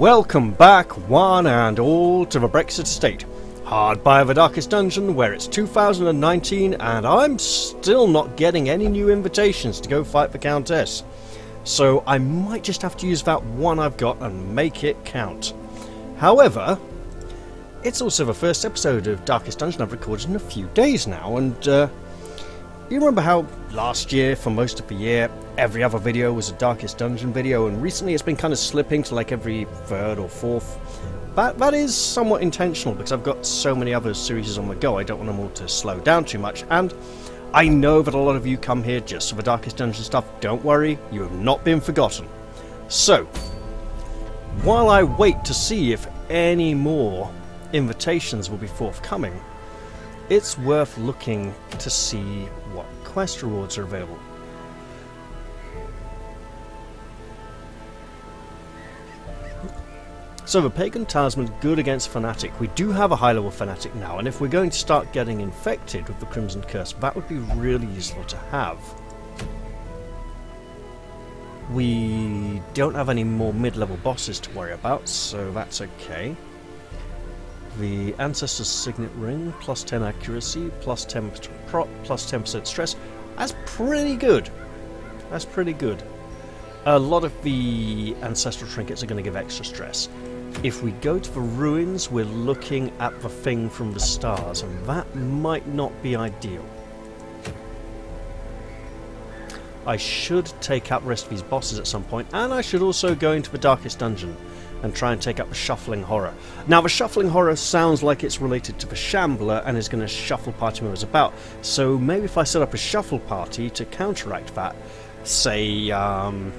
Welcome back, one and all, to the Brexit Estate. Hard by the Darkest Dungeon, where it's 2019 and I'm still not getting any new invitations to go fight the Countess. So I might just have to use that one I've got and make it count. However, it's also the first episode of Darkest Dungeon I've recorded in a few days now, and uh, you remember how last year, for most of the year, every other video was a Darkest Dungeon video, and recently it's been kind of slipping to like every third or fourth. That, that is somewhat intentional because I've got so many other series on the go, I don't want them all to slow down too much, and I know that a lot of you come here just for the Darkest Dungeon stuff. Don't worry, you have not been forgotten. So, while I wait to see if any more invitations will be forthcoming, it's worth looking to see quest rewards are available. So the Pagan Talisman, good against Fanatic. We do have a high level Fanatic now, and if we're going to start getting infected with the Crimson Curse, that would be really useful to have. We don't have any more mid-level bosses to worry about, so that's okay. The Ancestor's Signet Ring, plus 10 accuracy, plus 10 prop, plus 10% stress. That's pretty good. That's pretty good. A lot of the Ancestral Trinkets are going to give extra stress. If we go to the ruins, we're looking at the thing from the stars, and that might not be ideal. I should take out rest of these bosses at some point, and I should also go into the Darkest Dungeon and try and take up the Shuffling Horror. Now, the Shuffling Horror sounds like it's related to the Shambler and is going to shuffle party members about, so maybe if I set up a Shuffle Party to counteract that, say, um,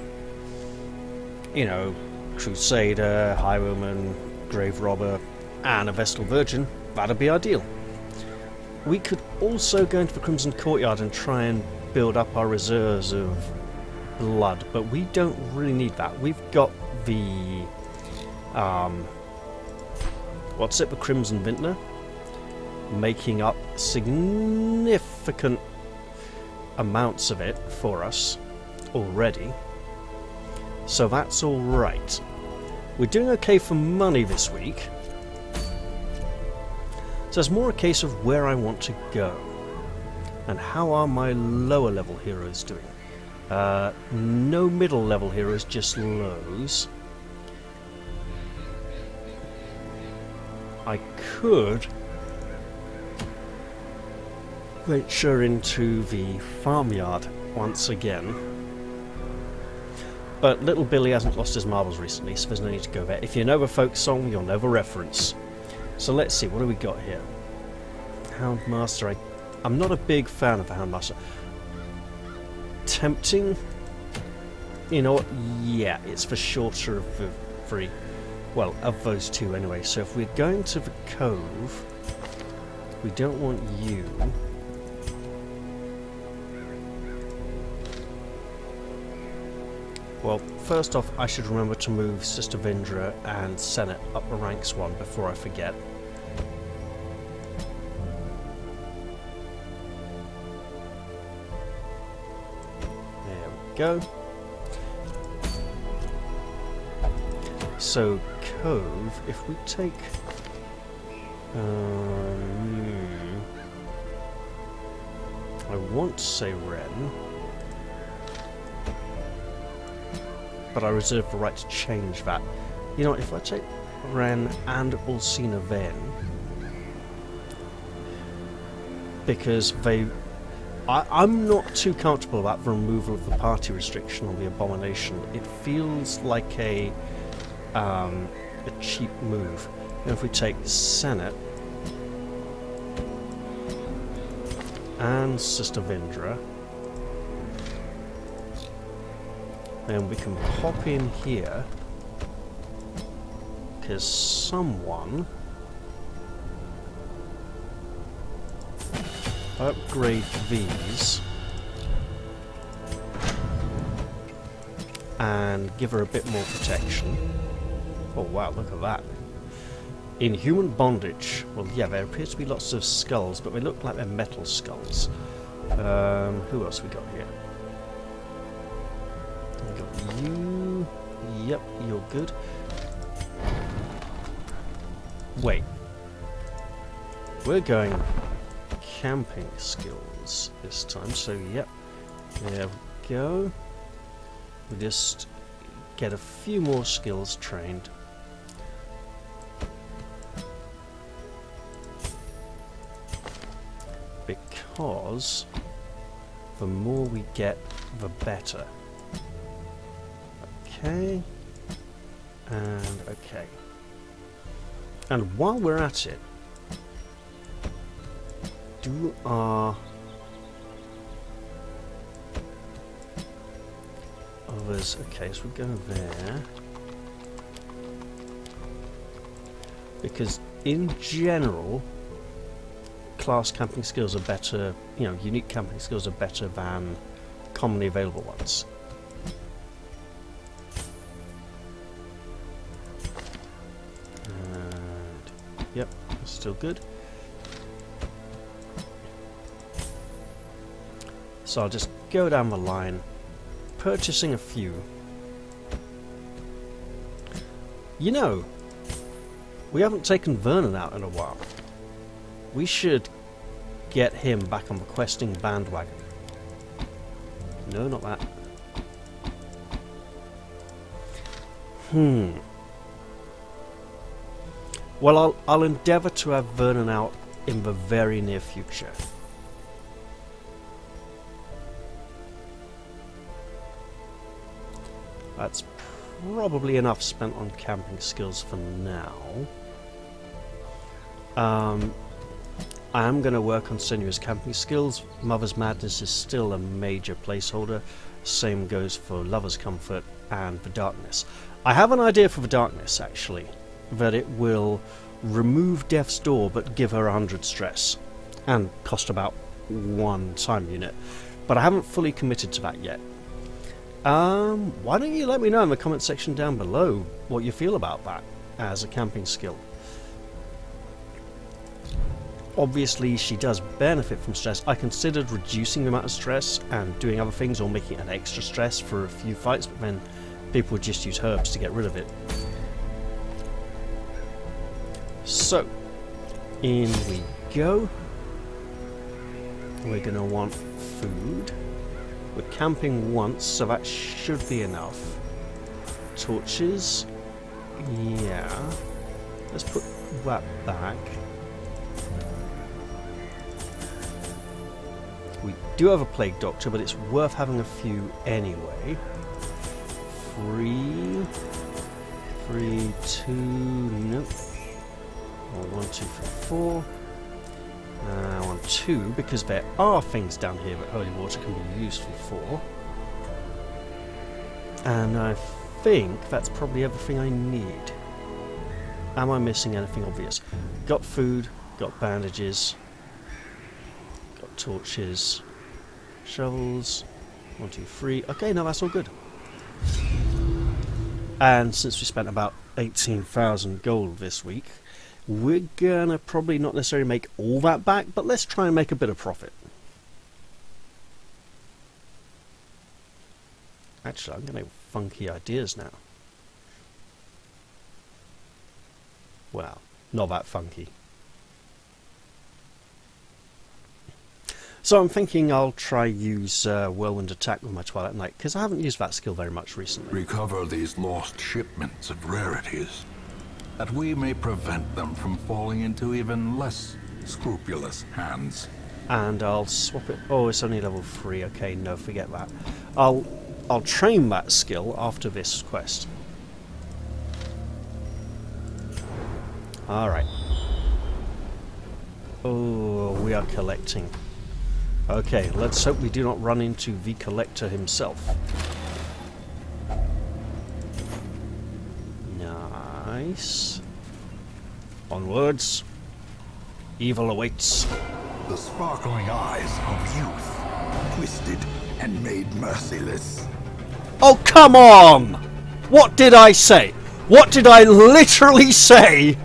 you know, Crusader, Highwayman, Grave Robber, and a Vestal Virgin, that'd be ideal. We could also go into the Crimson Courtyard and try and build up our reserves of blood, but we don't really need that. We've got the um, what's it, the Crimson Vintner, making up significant amounts of it for us already. So that's alright. We're doing okay for money this week. So it's more a case of where I want to go. And how are my lower level heroes doing? Uh, no middle level heroes, just lows. I could venture into the farmyard once again. But little Billy hasn't lost his marbles recently, so there's no need to go there. If you know the folk song, you'll know the reference. So let's see, what do we got here? Houndmaster, I, I'm not a big fan of the Houndmaster. Tempting? You know what? Yeah, it's for shorter of the three. Well, of those two anyway. So if we're going to the cove, we don't want you. Well, first off, I should remember to move Sister Vindra and Senua up the ranks one before I forget. There we go. So Cove, if we take... Um, I want to say Ren, but I reserve the right to change that. You know, if I take Ren and Ulcina Ven, because they... I, I'm not too comfortable about the removal of the party restriction on the Abomination. It feels like a um, a cheap move. And if we take Senua and Sister Vindra, then we can pop in here because someone upgrade these and give her a bit more protection. Oh wow, look at that. In human bondage. Well, yeah, there appears to be lots of skulls, but they look like they're metal skulls. Um, who else we got here? We got you. Yep, you're good. Wait. We're going camping skills this time, so yep. There we go. We just get a few more skills trained. Because the more we get, the better. Okay. And okay. And while we're at it, do our others... Okay, so we go there. Because in general, class camping skills are better, you know, unique camping skills are better than commonly available ones. Yep, still good. So I'll just go down the line, purchasing a few. You know, we haven't taken Vernon out in a while. We should get him back on the questing bandwagon. No, not that. Hmm. Well, I'll, I'll endeavour to have Vernon out in the very near future. That's probably enough spent on camping skills for now. Um, I am going to work on Senua's camping skills. Mother's Madness is still a major placeholder. Same goes for Lover's Comfort and the Darkness. I have an idea for the Darkness, actually that it will remove Death's Door but give her 100 stress and cost about one time unit. But I haven't fully committed to that yet. Um, why don't you let me know in the comment section down below what you feel about that as a camping skill. Obviously, she does benefit from stress. I considered reducing the amount of stress and doing other things or making an extra stress for a few fights, but then people would just use herbs to get rid of it. So, in we go. We're going to want food. We're camping once, so that should be enough. Torches. Yeah. Let's put that back. Do have a plague doctor, but it's worth having a few anyway. Three. Three, nope. Or one, two, three, four. Uh, one, two, because there are things down here that holy water can be useful for. And I think that's probably everything I need. Am I missing anything obvious? Got food, got bandages, got torches, shovels, one, two, three. Okay, now that's all good. And since we spent about 18,000 gold this week, we're gonna probably not necessarily make all that back, but let's try and make a bit of profit. Actually, I'm getting funky ideas now. Well, not that funky. So I'm thinking I'll try use uh, Whirlwind Attack with my Twilight Knight, because I haven't used that skill very much recently. Recover these lost shipments of rarities that we may prevent them from falling into even less scrupulous hands. And I'll swap it. Oh, it's only level three. Okay, no, forget that. I'll I'll train that skill after this quest. All right. Oh, we are collecting. Okay, let's hope we do not run into the collector himself. Nice. Onwards. Evil awaits. The sparkling eyes of youth, twisted and made merciless. Oh, come on! What did I say? What did I literally say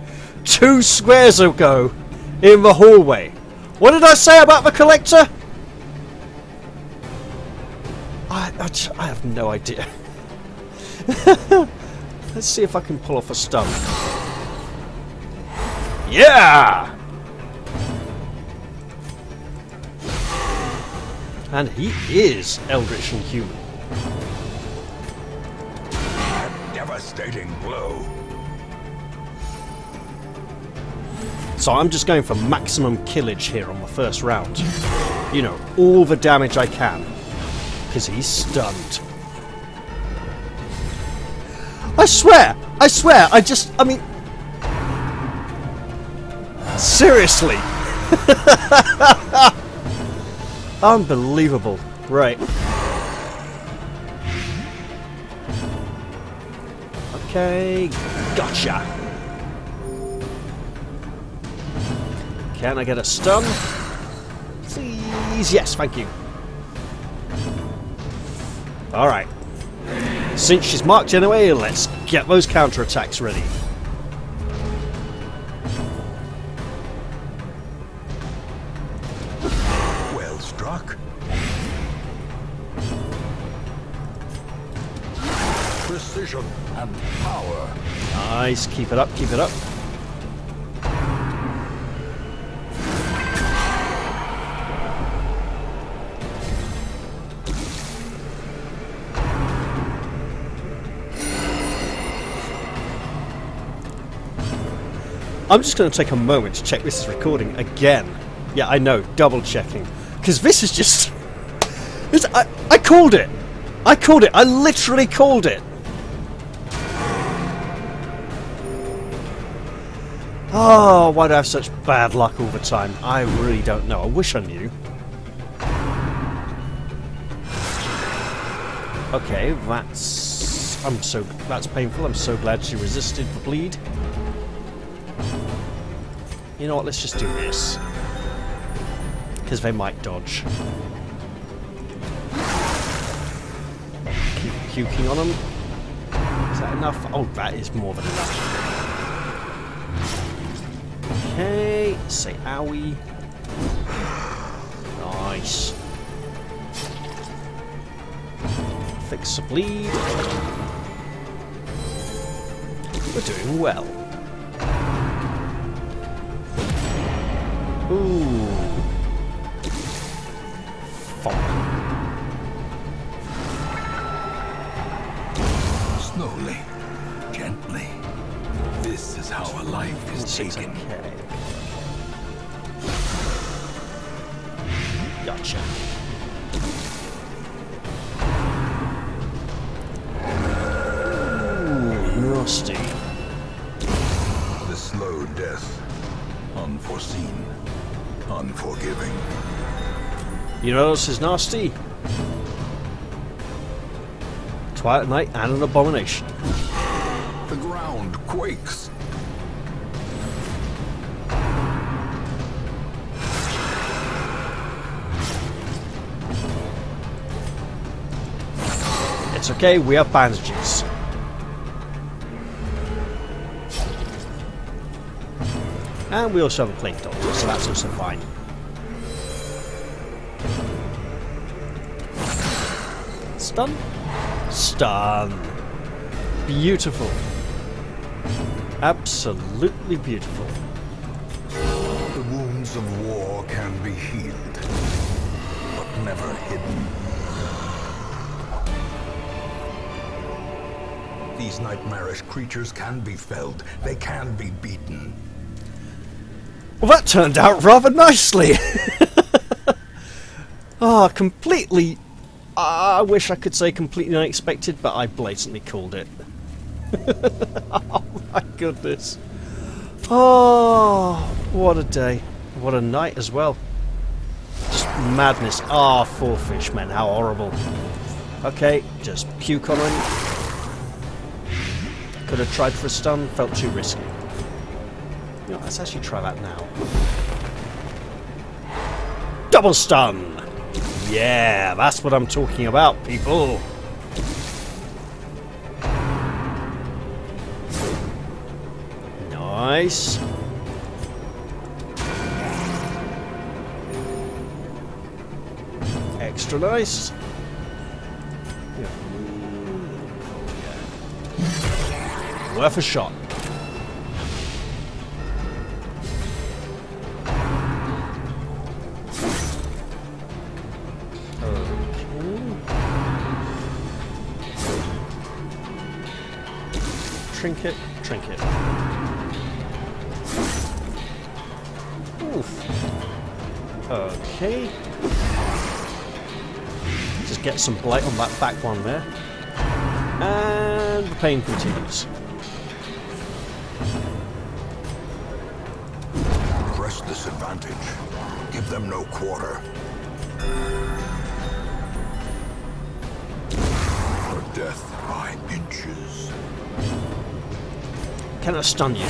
two squares ago in the hallway? What did I say about the collector? I, have no idea. Let's see if I can pull off a stun. Yeah! And he is eldritch and human. A devastating blow. So I'm just going for maximum killage here on the first round. You know, all the damage I can. Because he's stunned. I swear! I swear! I just, I mean... Seriously! Unbelievable. Right. Okay, gotcha. Can I get a stun? Please, yes, thank you. Alright. Since she's marked anyway, let's get those counterattacks ready. Well struck. Precision and power. Nice, keep it up, keep it up. I'm just going to take a moment to check this is recording again. Yeah, I know, double checking. Because this is just... This, I, I called it! I called it! I literally called it! Oh, why do I have such bad luck all the time? I really don't know. I wish I knew. Okay, that's... I'm so... That's painful. I'm so glad she resisted the bleed. You know what, let's just do this. Because they might dodge. Keep puking on them. Is that enough? Oh, that is more than enough. Okay, say owie. Nice. Fix the bleed. We're doing well. Ooh. Fumble. Slowly, gently. This is how a life is taken. okay. Gotcha. You know else is nasty? Twilight Knight and an abomination. The ground quakes. It's okay, we have bandages. And we also have a plague doctor, so that's also fine. Stun? Stun. Beautiful. Absolutely beautiful. The wounds of war can be healed, but never hidden. These nightmarish creatures can be felled. They can be beaten. Well, that turned out rather nicely. Ah, completely. I wish I could say completely unexpected, but I blatantly called it. oh my goodness. Oh, what a day. What a night as well. Just madness. Ah, four fish men, how horrible. Okay, just puke on him. Could have tried for a stun, felt too risky. You know, let's actually try that now. Double stun! Yeah, that's what I'm talking about, people. Nice. Extra nice. Oh, Worth a shot. Trinket, trinket. Oof. Okay. Just get some blight on that back one there. And the pain continues. Press this advantage. Give them no quarter. For death by inches. Can I stun you?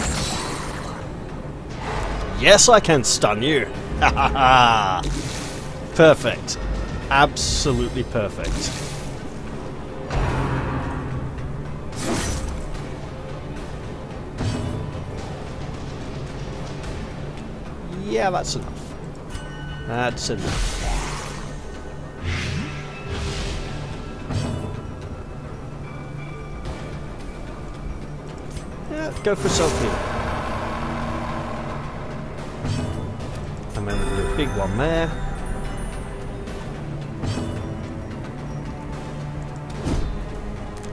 Yes, I can stun you. Perfect. Absolutely perfect. Yeah, that's enough. That's enough. Go for self-heal. And then we'll do a big one there.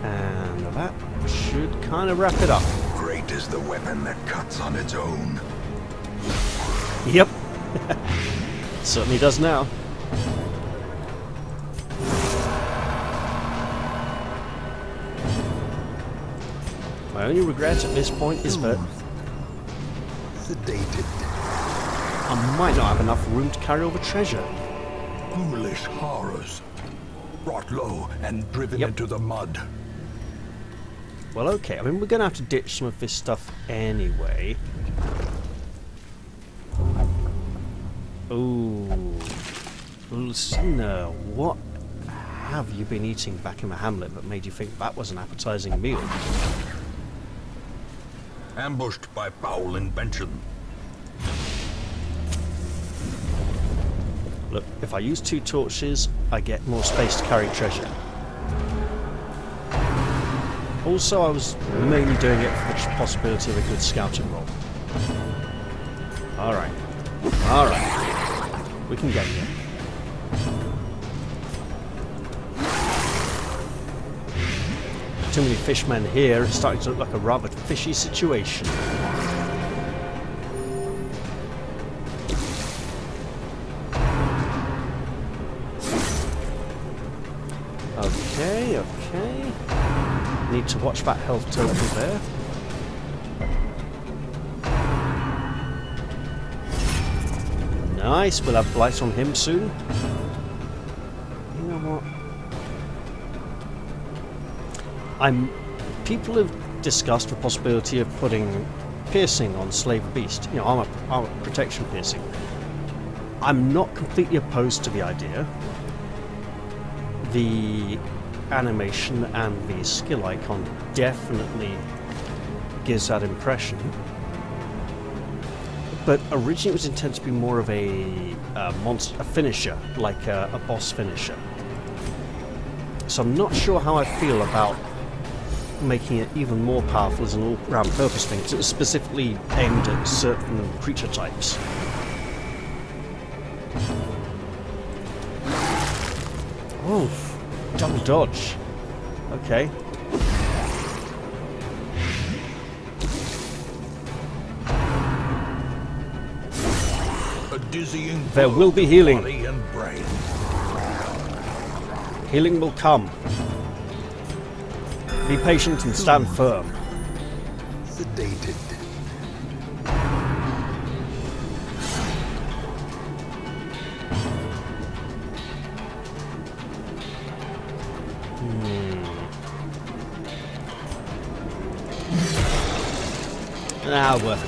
And that should kind of wrap it up. Great is the weapon that cuts on its own. Yep. Certainly does now. My only regret at this point is that Sedated. I might not have enough room to carry all the treasure. Ghoulish horrors. Brought low and driven Yep. into the mud. Well, okay. I mean, we're going to have to ditch some of this stuff anyway. Ooh. Lucina, what have you been eating back in the hamlet that made you think that was an appetizing meal? Ambushed by foul invention. Look, if I use two torches, I get more space to carry treasure. Also, I was mainly doing it for the possibility of a good scouting roll. Alright. Alright. We can get here. Too many fishmen here, it's starting to look like a rather fishy situation. Okay, okay. Need to watch that health total there. Nice, we'll have blight on him soon. I'm. People have discussed the possibility of putting piercing on Slave Beast. You know, armor, armor protection piercing. I'm not completely opposed to the idea. The animation and the skill icon definitely gives that impression. But originally it was intended to be more of a, uh monster, a finisher, like a, a boss finisher. So I'm not sure how I feel about making it even more powerful as an all-round purpose thing, 'cause it was specifically aimed at certain creature types. Oh, double dodge. Okay. A dizzying There will be healing. Body and brain. Healing will come. Be patient and stand firm. Sedated. Ah, worth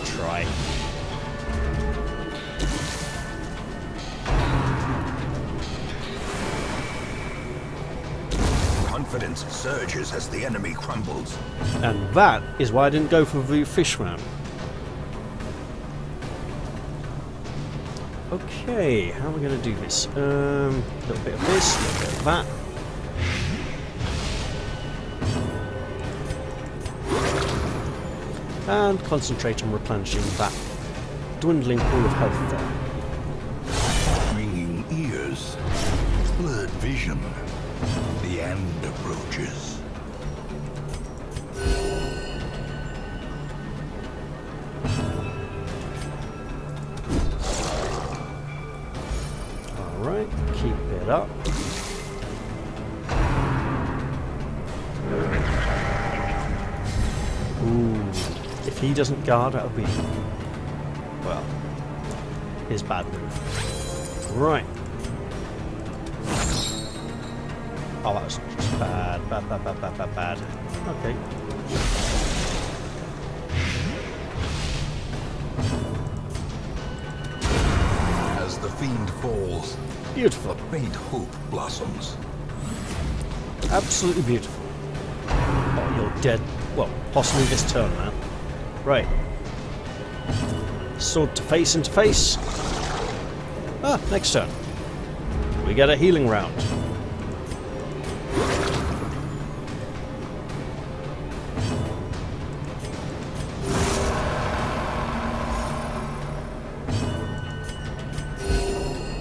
Confidence surges as the enemy crumbles. And that is why I didn't go for the fishman. Okay, how are we going to do this? Um, a little bit of this, a little bit of that. And concentrate on replenishing that dwindling pool of health there. Ringing ears. Blurred vision. Doesn't guard, that'll be, well, his bad move. Right. Oh, that was just bad, bad, bad, bad, bad, bad, bad. Okay. As the fiend falls, Beautiful. a faint hope blossoms. Absolutely beautiful. Oh, you're dead. Well, possibly this turn now. Right. Sword to face into face. Ah, next turn. We get a healing round.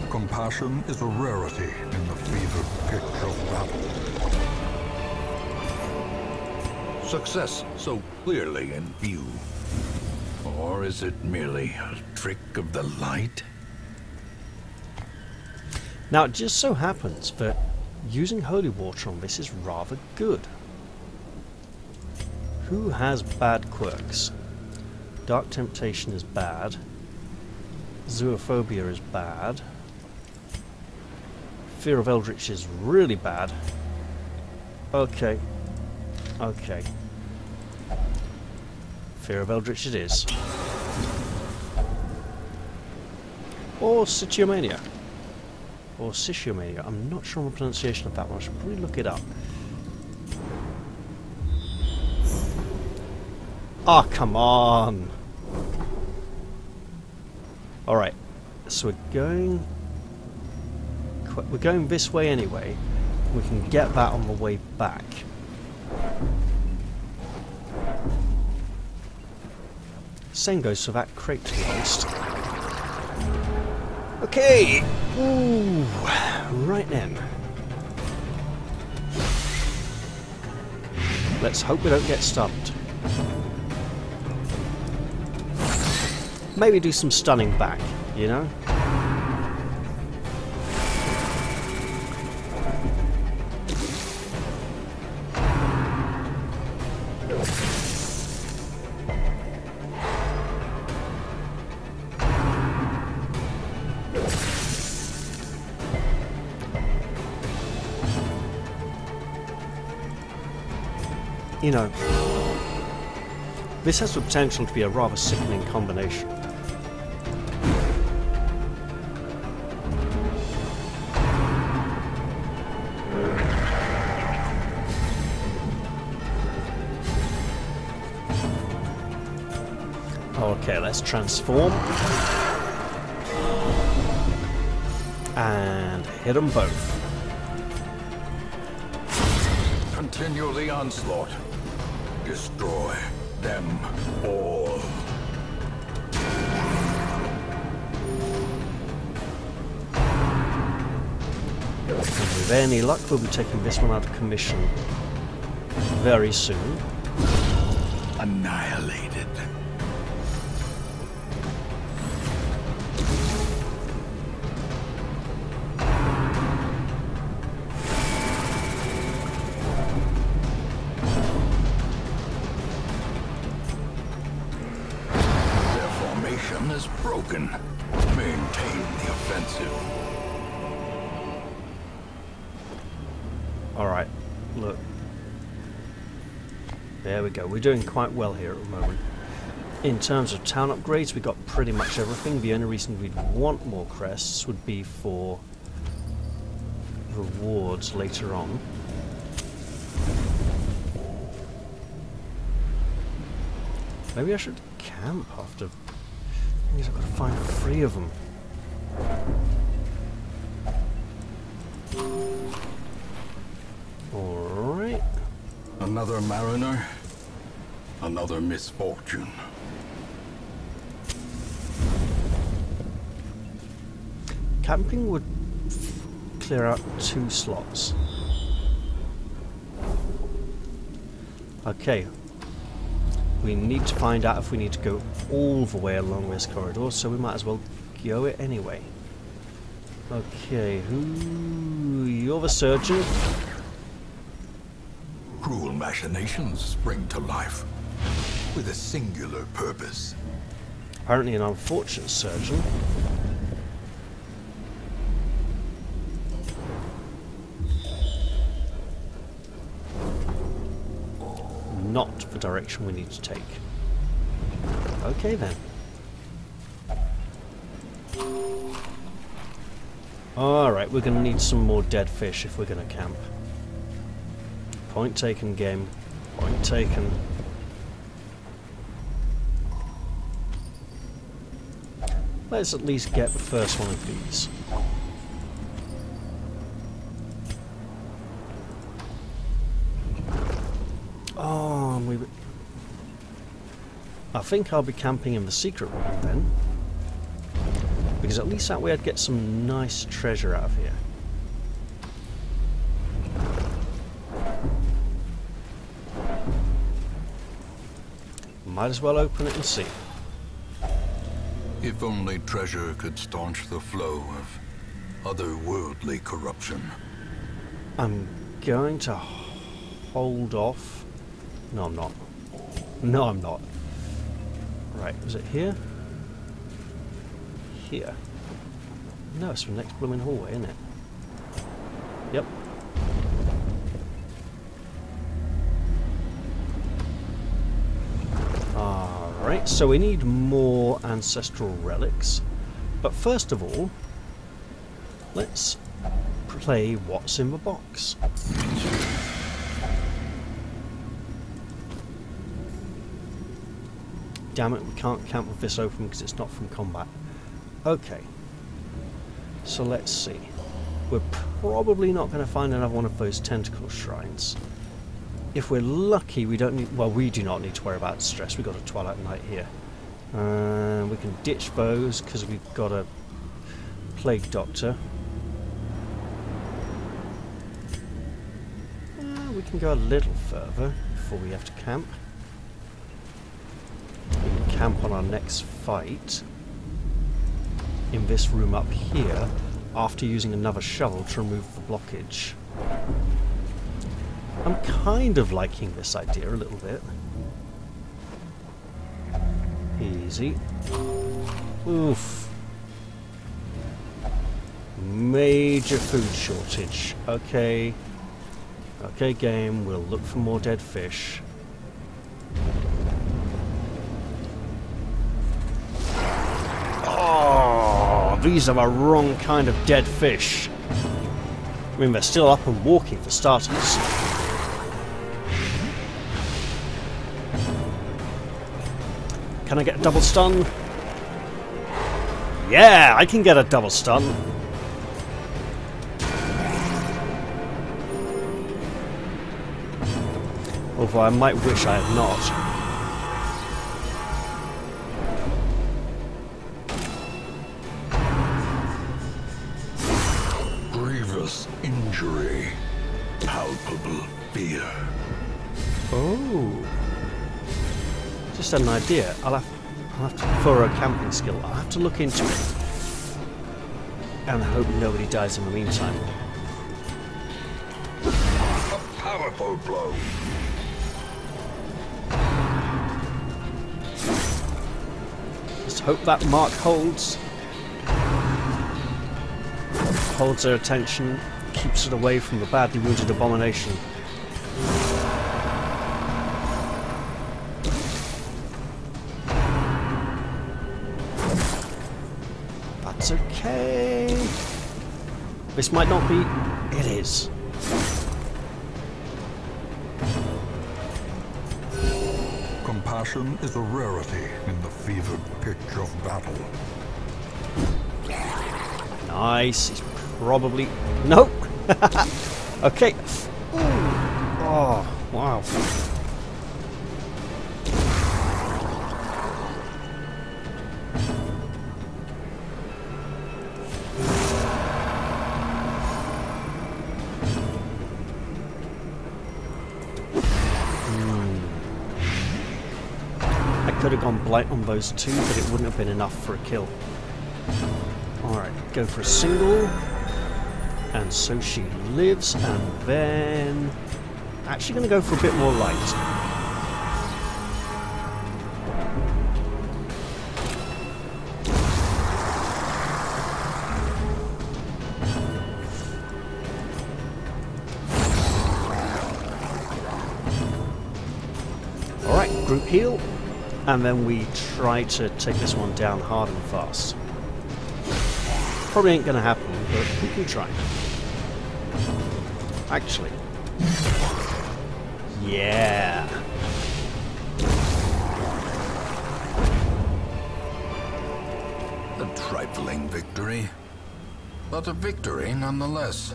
Compassion is a rarity in the fevered pitch of battle. Success so clearly in view. Or is it merely a trick of the light? Now, it just so happens that using holy water on this is rather good. Who has bad quirks? Dark Temptation is bad. Zoophobia is bad. Fear of Eldritch is really bad. Okay. Okay. Fear of Eldritch it is. Or Sichiomania. Or Sichiomania. I'm not sure on the pronunciation of that one. I should probably look it up. Ah, oh, come on! Alright. So we're going... We're going this way anyway. We can get that on the way back. Same goes for that crate to be honest. Okay! Ooh, right then. Let's hope we don't get stunned. Maybe do some stunning back, you know? You know, this has the potential to be a rather sickening combination. Okay, let's transform. And hit them both. Continue the onslaught. Destroy them all. With any luck, we'll be taking this one out of commission very soon. Annihilated. We're doing quite well here at the moment. In terms of town upgrades, we've got pretty much everything. The only reason we'd want more crests would be for rewards later on. Maybe I should camp after... I guess I've got to find three of them. Alright. Another mariner, another misfortune. Camping would clear out two slots. Okay. We need to find out if we need to go all the way along this corridor, so we might as well go it anyway. Okay, who... You're the surgeon? Cruel machinations spring to life with a singular purpose. Apparently an unfortunate surgeon. Not the direction we need to take. Okay then. Alright, we're going to need some more dead fish if we're going to camp. Point taken, game. Point taken. Let's at least get the first one of these. Oh, we. I think I'll be camping in the secret room then. Because at least that way I'd get some nice treasure out of here. Might as well open it and see. If only treasure could staunch the flow of otherworldly corruption. I'm going to hold off. No, I'm not. No, I'm not. Right, is it here? Here. No, it's the next blooming hallway, isn't it? Yep. Alright, so we need more ancestral relics. But first of all, let's play What's in the Box. Damn it, we can't camp with this open because it's not from combat. Okay. So let's see. We're probably not going to find another one of those tentacle shrines. If we're lucky, we don't need... Well, we do not need to worry about stress. We've got a Twilight Knight here. Uh, we can ditch those because we've got a Plague Doctor. Uh, we can go a little further before we have to camp. We can camp on our next fight in this room up here after using another shovel to remove the blockage. I'm kind of liking this idea a little bit. Easy. Oof. Major food shortage. Okay. Okay, game, we'll look for more dead fish. Oh, these are the wrong kind of dead fish. I mean, they're still up and walking for starters. Can I get a double stun? Yeah, I can get a double stun. Although I might wish I had not. Just had an idea. I'll have, I'll have to, for a camping skill, I'll have to look into it. And I hope nobody dies in the meantime. A powerful blow. Just hope that mark holds. Holds their attention, keeps it away from the badly wounded abomination. That's okay. This might not be. It is. Compassion is a rarity in the fevered pitch of battle. Nice. He's probably. Nope. okay. Ooh. Oh, wow. Gone blight on those two, but it wouldn't have been enough for a kill. Alright, go for a single. And so she lives, and then... Actually going to go for a bit more light. And then we try to take this one down hard and fast. Probably ain't gonna happen, but we can try. Actually. Yeah. A trifling victory, but a victory nonetheless.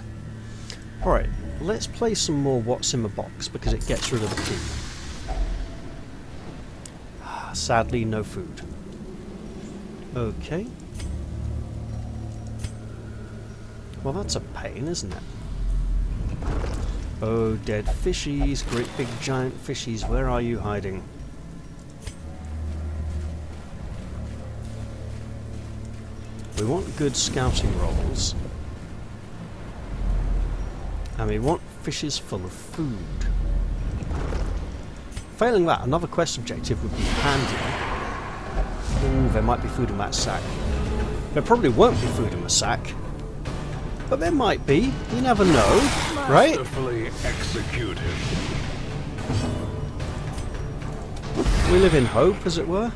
Alright, let's play some more What's in the Box because it gets rid of the key. Sadly, no food. Okay. Well, that's a pain, isn't it? Oh, dead fishies, great big giant fishies, where are you hiding? We want good scouting rolls. And we want fishes full of food. Failing that, another quest objective would be handy. Ooh, there might be food in that sack. There probably won't be food in the sack. But there might be. You never know, right? Executed. We live in hope, as it were.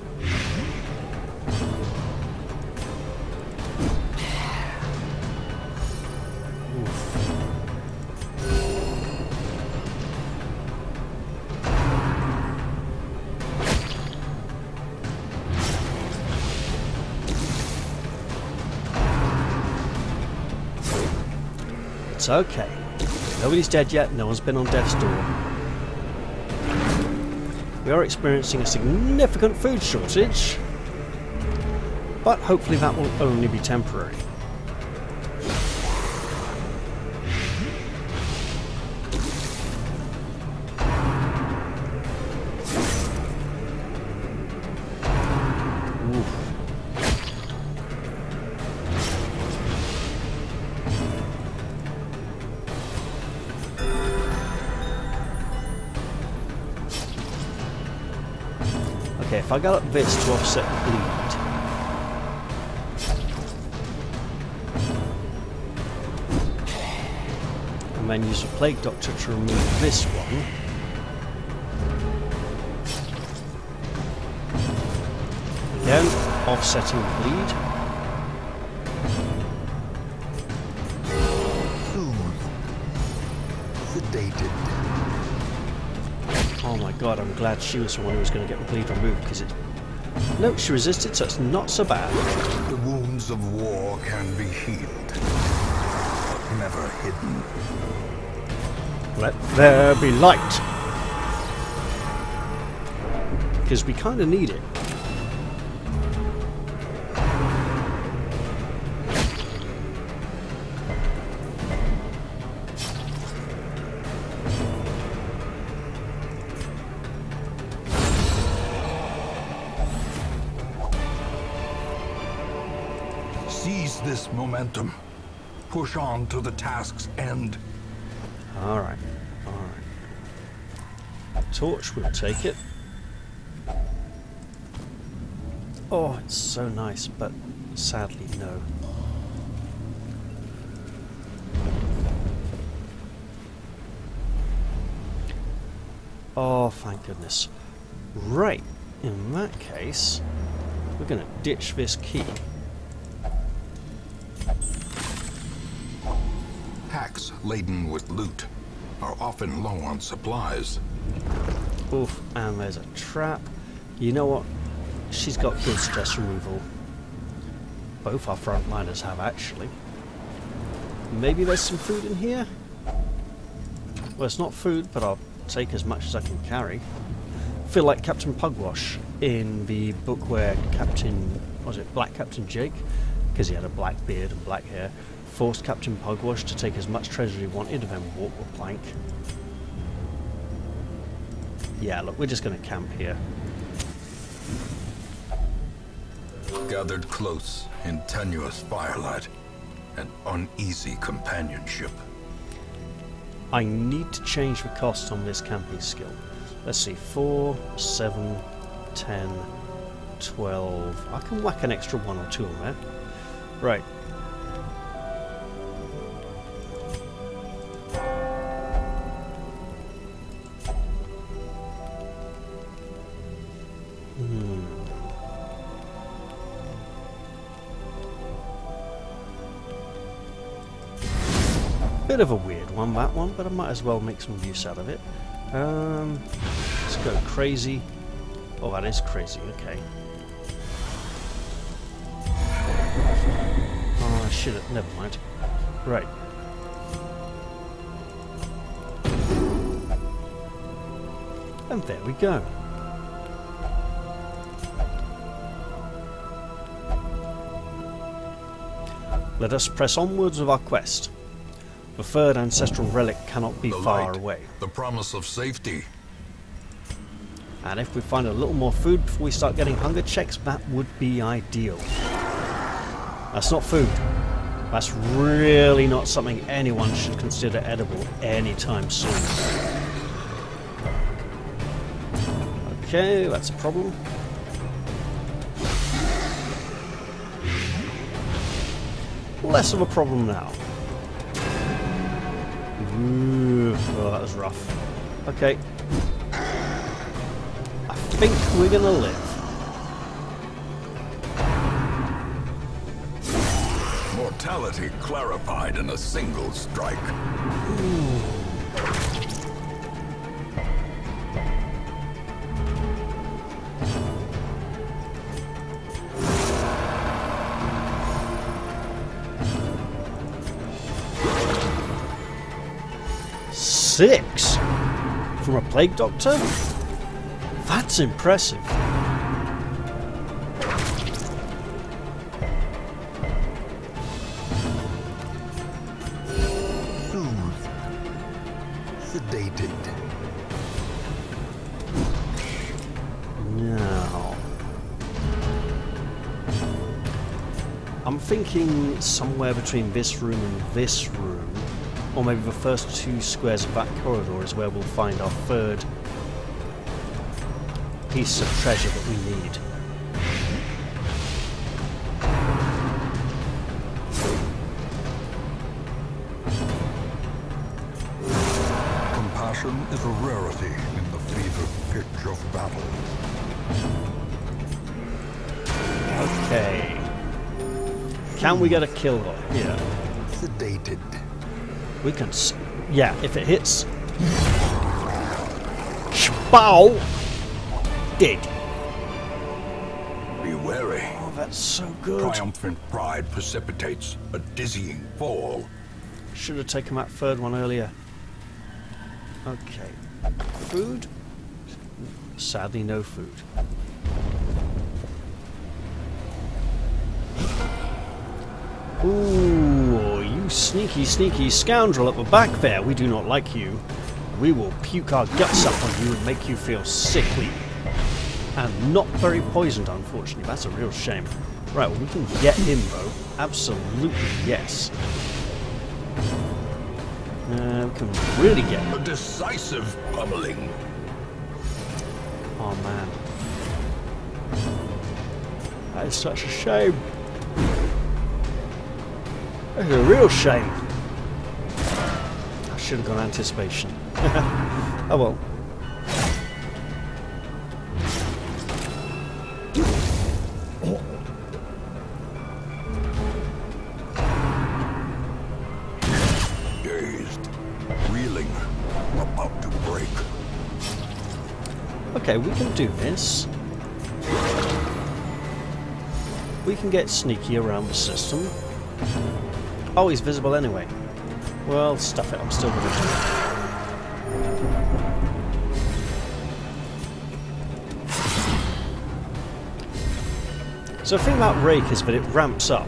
It's okay. Nobody's dead yet, no one's been on death's door. We are experiencing a significant food shortage, but hopefully that will only be temporary. I got this to offset the bleed. And then use a Plague Doctor to remove this one. Again, offsetting the bleed. Glad she was the one who was going to get the bleed removed, because it... No, she resisted, so it's not so bad. The wounds of war can be healed, but never hidden. Let there be light! Because we kind of need it. Momentum. Push on to the task's end. Alright, alright. Torch will take it. Oh, it's so nice, but sadly no. Oh, thank goodness. Right, in that case, we're going to ditch this key. Laden with loot are often low on supplies. Oof, and there's a trap. You know what? She's got good stress removal. Both our frontliners have, actually. Maybe there's some food in here? Well, it's not food, but I'll take as much as I can carry. feel like Captain Pugwash in the book where Captain... was it Black Captain Jake? Because he had a black beard and black hair forced Captain Pugwash to take as much treasure he wanted and then walk the plank. Yeah, look, we're just going to camp here. Gathered close in tenuous firelight, An uneasy companionship. I need to change the cost on this camping skill. Let's see, 4, 7, 10, 12. I can whack an extra one or two on there. Right. Bit of a weird one, that one, but I might as well make some use out of it. Um, let's go crazy. Oh, that is crazy, okay. Should have, never mind. Right. And there we go. Let us press onwards with our quest. The third ancestral relic cannot be The far light, away. The promise of safety. And if we find a little more food before we start getting hunger checks, that would be ideal. That's not food. That's really not something anyone should consider edible anytime soon. Okay, that's a problem. Less of a problem now. Ooh, oh, that was rough. Okay. I think we're gonna live. Mortality clarified in a single strike. Six? From a plague doctor? That's impressive. Somewhere between this room and this room, or maybe the first two squares of that corridor is where we'll find our third piece of treasure that we need. Compassion is a rarity in the fever pitch of battle. Okay. Can we get a kill on Yeah. Sedated. We can. S- yeah, if it hits. Bow! Dead. Be wary. Oh, that's so good. Triumphant pride precipitates a dizzying fall. Should have taken that third one earlier. Okay. Food? Sadly, no food. Ooh, you sneaky, sneaky scoundrel at the back there. We do not like you. We will puke our guts up on you and make you feel sickly. And not very poisoned, unfortunately. That's a real shame. Right, well, we can get him, though. Absolutely, yes. Uh, we can really get him. A decisive pummeling. Oh man. That is such a shame. That's a real shame. I should have gone anticipation. oh well. Dazed. Reeling. About to break. Okay, we can do this. We can get sneaky around the system. Oh, he's visible anyway. Well, stuff it, I'm still it. So the thing about Rake is that it ramps up.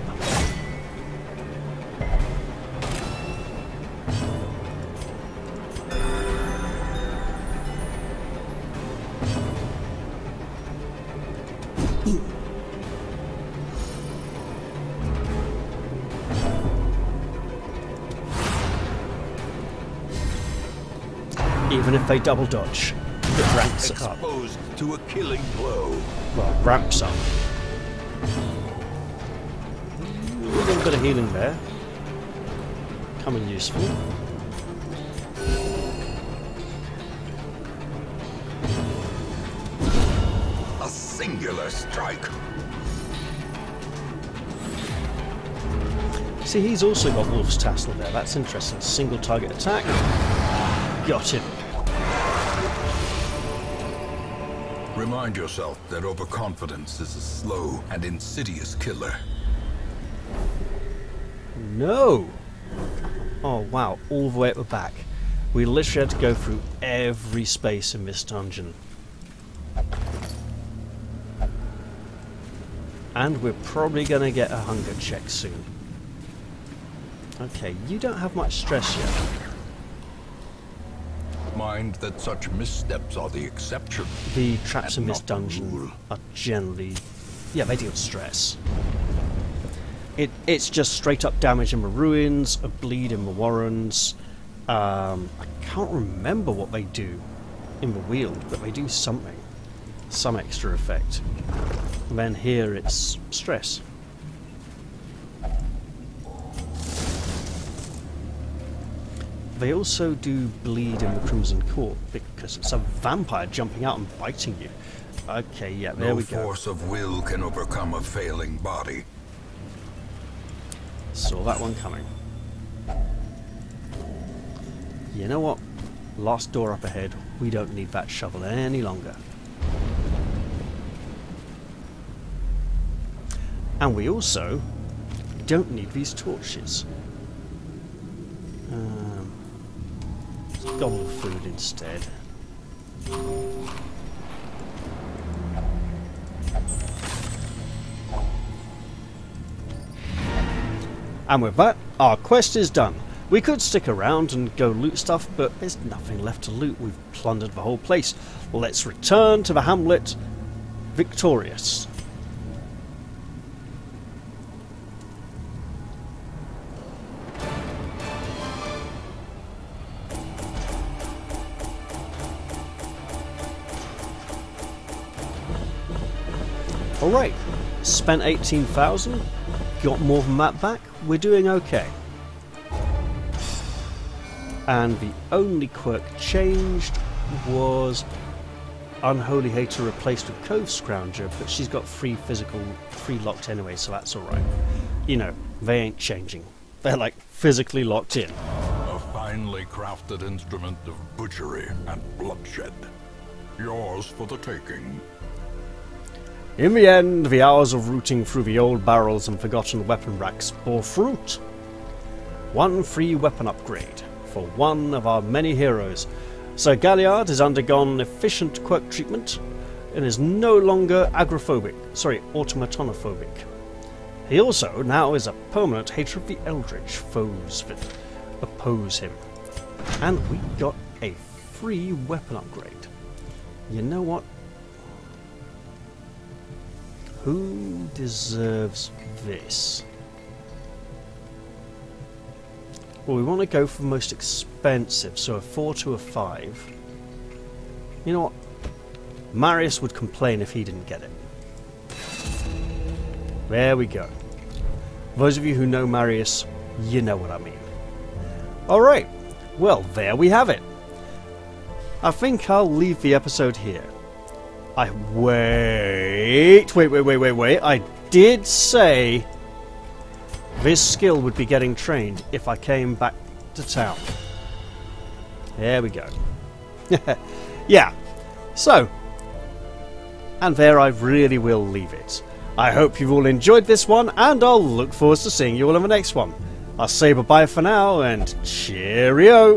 They double dodge. It ramps up. To a killing blow. Well, ramps up. A little bit of healing there. Coming useful. A singular strike. See, he's also got Wolf's Tassel there. That's interesting. Single target attack. Got him. Remind yourself that overconfidence is a slow and insidious killer. No! Oh wow, all the way at the back. We literally had to go through every space in this dungeon. And we're probably going to get a hunger check soon. Okay, you don't have much stress yet. Mind that such missteps are the exception. The traps in this dungeon rule. are generally... Yeah, they deal stress. It, it's just straight up damage in the ruins, a bleed in the warrens. Um, I can't remember what they do in the Weald, but they do something. Some extra effect. And then here it's stress. They also do bleed in the Crimson Court because it's a vampire jumping out and biting you. Okay, yeah, there no we go. No force of will can overcome a failing body. Saw that one coming. You know what? Last door up ahead. We don't need that shovel any longer. And we also don't need these torches. Um, let's gobble food instead. And with that, our quest is done. We could stick around and go loot stuff, but there's nothing left to loot. We've plundered the whole place. Let's return to the hamlet victorious. Alright, spent 18,000, got more than that back, we're doing okay. And the only quirk changed was Unholy Hater replaced with Cove Scrounger, but she's got free physical, free locked anyway, so that's alright. You know, they ain't changing. They're like physically locked in. A finely crafted instrument of butchery and bloodshed. Yours for the taking. In the end, the hours of rooting through the old barrels and forgotten weapon racks bore fruit. One free weapon upgrade for one of our many heroes. Sir Galliard has undergone efficient quirk treatment and is no longer agrophobic, sorry, automatonophobic. He also now is a permanent hater of the Eldritch foes that oppose him. And we got a free weapon upgrade. You know what? Who deserves this? Well, we want to go for most expensive, so a 4 to a 5. You know what? Marius would complain if he didn't get it. There we go. Those of you who know Marius, you know what I mean. Alright, well, there we have it. I think I'll leave the episode here. I wait, wait, wait, wait, wait, wait. I did say this skill would be getting trained if I came back to town. There we go. yeah. So, and there I really will leave it. I hope you've all enjoyed this one, and I'll look forward to seeing you all in the next one. I'll say bye bye for now, and cheerio!